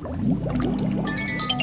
Música